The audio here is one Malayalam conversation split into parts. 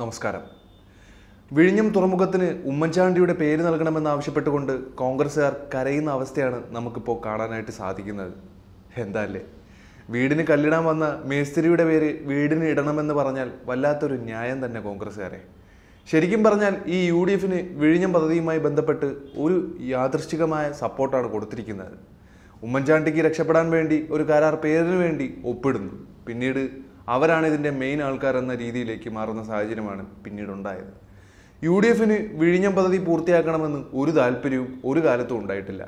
നമസ്കാരം. വിഴിഞ്ഞം തുറമുഖത്തിന് ഉമ്മൻചാണ്ടിയുടെ പേര് നൽകണമെന്ന് ആവശ്യപ്പെട്ടുകൊണ്ട് കോൺഗ്രസ്സുകാർ കരയുന്ന അവസ്ഥയാണ് നമുക്കിപ്പോൾ കാണാനായിട്ട് സാധിക്കുന്നത്. എന്താ അല്ലേ വീടിന് കല്ലിടാൻ വന്ന മേസ്തിരിയുടെ പേര് വീടിന് ഇടണമെന്ന് പറഞ്ഞാൽ വല്ലാത്തൊരു ന്യായം തന്നെ കോൺഗ്രസ്സുകാരെ. ശരിക്കും പറഞ്ഞാൽ ഈ യു ഡി എഫിന് വിഴിഞ്ഞം പദ്ധതിയുമായി ബന്ധപ്പെട്ട് ഒരു യാദൃശ്ചികമായ സപ്പോർട്ടാണ് കൊടുത്തിരിക്കുന്നത്. ഉമ്മൻചാണ്ടിക്ക് രക്ഷപ്പെടാൻ വേണ്ടി ഒരു കരാർ പേരിന് വേണ്ടി ഒപ്പിടുന്നു. പിന്നീട് അവരാണ് ഇതിന്റെ മെയിൻ ആൾക്കാർ എന്ന രീതിയിലേക്ക് മാറുന്ന സാഹചര്യമാണ് പിന്നീട് ഉണ്ടായത് യു ഡി എഫിന് വിഴിഞ്ഞം പദ്ധതി പൂർത്തിയാക്കണമെന്ന് ഒരു താല്പര്യവും ഒരു കാലത്തും ഉണ്ടായിട്ടില്ല.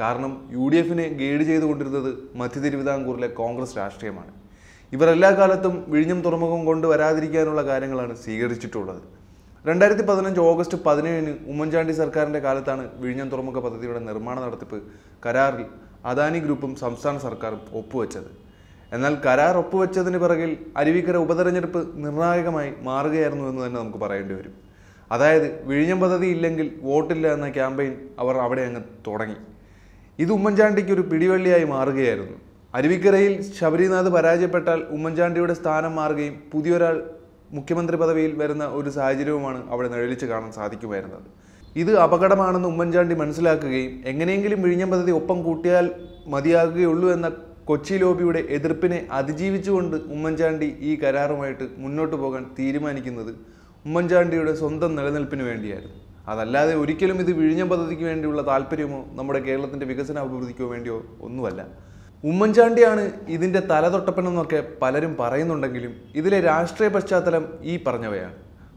കാരണം യു ഡി എഫിനെ ഗൈഡ് ചെയ്തുകൊണ്ടിരുന്നത് മധ്യ തിരുവിതാംകൂറിലെ കോൺഗ്രസ് രാഷ്ട്രീയമാണ്. ഇവർ എല്ലാ കാലത്തും വിഴിഞ്ഞം തുറമുഖം കൊണ്ട് വരാതിരിക്കാനുള്ള കാര്യങ്ങളാണ് സ്വീകരിച്ചിട്ടുള്ളത്. രണ്ടായിരത്തി പതിനഞ്ച് ഓഗസ്റ്റ് പതിനേഴിന് ഉമ്മൻചാണ്ടി സർക്കാരിന്റെ കാലത്താണ് വിഴിഞ്ഞം തുറമുഖ പദ്ധതിയുടെ നിർമ്മാണ നടത്തിപ്പ് കരാറിൽ അദാനി ഗ്രൂപ്പും സംസ്ഥാന സർക്കാരും ഒപ്പുവെച്ചത്. എന്നാൽ കരാർ ഒപ്പുവെച്ചതിന് പിറകിൽ അരുവിക്കര ഉപതെരഞ്ഞെടുപ്പ് നിർണായകമായി മാറുകയായിരുന്നു എന്ന് തന്നെ നമുക്ക് പറയേണ്ടി വരും. അതായത് വിഴിഞ്ഞം പദ്ധതി ഇല്ലെങ്കിൽ വോട്ടില്ല എന്ന ക്യാമ്പയിൻ അവർ അവിടെ അങ്ങ് തുടങ്ങി. ഇത് ഉമ്മൻചാണ്ടിക്ക് ഒരു പിടിവള്ളിയായി മാറുകയായിരുന്നു. അരുവിക്കരയിൽ ശബരിനാഥ് പരാജയപ്പെട്ടാൽ ഉമ്മൻചാണ്ടിയുടെ സ്ഥാനം മാറുകയും പുതിയൊരാൾ മുഖ്യമന്ത്രി പദവിയിൽ വരുന്ന ഒരു സാഹചര്യവുമാണ് അവിടെ നിഴലിച്ച് കാണാൻ സാധിക്കുമായിരുന്നത്. ഇത് അപകടമാണെന്ന് ഉമ്മൻചാണ്ടി മനസ്സിലാക്കുകയും എങ്ങനെയെങ്കിലും വിഴിഞ്ഞം പദ്ധതി ഒപ്പം കൂട്ടിയാൽ മതിയാകുകയുള്ളൂ എന്ന കൊച്ചി ലോബിയുടെ എതിർപ്പിനെ അതിജീവിച്ചുകൊണ്ട് ഉമ്മൻചാണ്ടി ഈ കരാറുമായിട്ട് മുന്നോട്ട് പോകാൻ തീരുമാനിക്കുന്നത് ഉമ്മൻചാണ്ടിയുടെ സ്വന്തം നിലനിൽപ്പിന് വേണ്ടിയായിരുന്നു. അതല്ലാതെ ഒരിക്കലും ഇത് വിഴിഞ്ഞ പദ്ധതിക്ക് വേണ്ടിയുള്ള താല്പര്യമോ നമ്മുടെ കേരളത്തിന്റെ വികസന അഭിവൃദ്ധിക്കോ വേണ്ടിയോ ഒന്നുമല്ല. ഉമ്മൻചാണ്ടിയാണ് ഇതിന്റെ തലതൊട്ടപ്പനെന്നൊക്കെ പലരും പറയുന്നുണ്ടെങ്കിലും ഇതിലെ രാഷ്ട്രീയ പശ്ചാത്തലം ഈ പറഞ്ഞവയാണ്.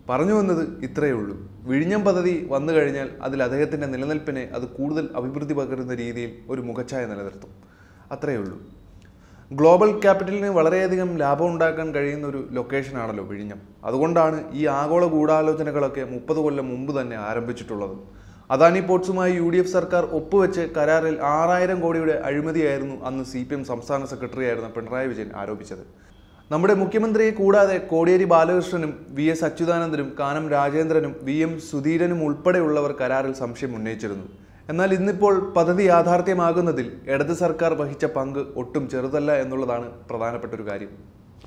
പറഞ്ഞു വന്നത് ഇത്രയേ ഉള്ളൂ. വിഴിഞ്ഞം പദ്ധതി വന്നു കഴിഞ്ഞാൽ അതിൽ അദ്ദേഹത്തിന്റെ നിലനിൽപ്പിനെ അത് കൂടുതൽ അഭിവൃദ്ധി പകരുന്ന രീതിയിൽ ഒരു മുഖച്ഛായ നിലനിർത്തും. അത്രയേ ഉള്ളൂ. ഗ്ലോബൽ ക്യാപിറ്റലിന് വളരെയധികം ലാഭം ഉണ്ടാക്കാൻ കഴിയുന്ന ഒരു ലൊക്കേഷനാണല്ലോ വിഴിഞ്ഞം. അതുകൊണ്ടാണ് ഈ ആഗോള ഗൂഢാലോചനകളൊക്കെ മുപ്പത് കൊല്ലം മുമ്പ് തന്നെ ആരംഭിച്ചിട്ടുള്ളത്. അദാനി പോർട്സുമായി യു ഡി എഫ് സർക്കാർ ഒപ്പുവെച്ച് കരാറിൽ ആറായിരം കോടിയുടെ അഴിമതിയായിരുന്നു അന്ന് സി പി എം സംസ്ഥാന സെക്രട്ടറി ആയിരുന്ന പിണറായി വിജയൻ ആരോപിച്ചത്. നമ്മുടെ മുഖ്യമന്ത്രിയെ കൂടാതെ കോടിയേരി ബാലകൃഷ്ണനും വി എസ് അച്യുതാനന്ദനും കാനം രാജേന്ദ്രനും വി എം സുധീരനും ഉൾപ്പെടെയുള്ളവർ കരാറിൽ സംശയം ഉന്നയിച്ചിരുന്നു. എന്നാൽ ഇന്നിപ്പോൾ പദ്ധതി യാഥാർത്ഥ്യമാകുന്നതിൽ ഇടത് സർക്കാർ വഹിച്ച പങ്ക് ഒട്ടും ചെറുതല്ല എന്നുള്ളതാണ് പ്രധാനപ്പെട്ട ഒരു കാര്യം.